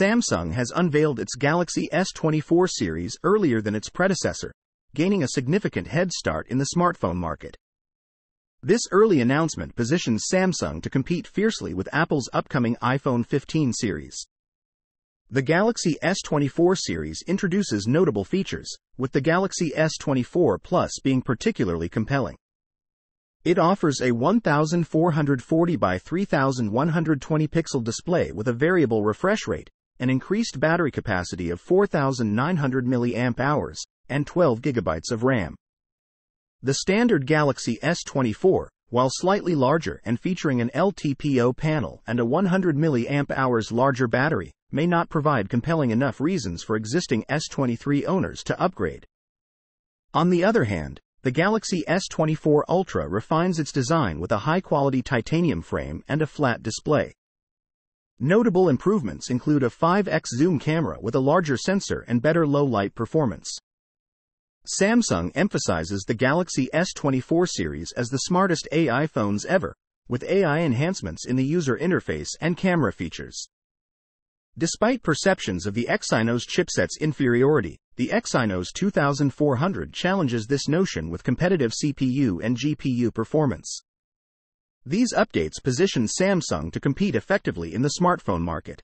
Samsung has unveiled its Galaxy S24 series earlier than its predecessor, gaining a significant head start in the smartphone market. This early announcement positions Samsung to compete fiercely with Apple's upcoming iPhone 15 series. The Galaxy S24 series introduces notable features, with the Galaxy S24 Plus being particularly compelling. It offers a 1440 by 3120 pixel display with a variable refresh rate, an increased battery capacity of 4900 mAh, and 12 GB of RAM. The standard Galaxy S24, while slightly larger and featuring an LTPO panel and a 100 mAh larger battery, may not provide compelling enough reasons for existing S23 owners to upgrade. On the other hand, the Galaxy S24 Ultra refines its design with a high-quality titanium frame and a flat display. Notable improvements include a 5x zoom camera with a larger sensor and better low-light performance. Samsung emphasizes the Galaxy S24 series as the smartest AI phones ever, with AI enhancements in the user interface and camera features. Despite perceptions of the Exynos chipset's inferiority, the Exynos 2400 challenges this notion with competitive CPU and GPU performance. These updates position Samsung to compete effectively in the smartphone market.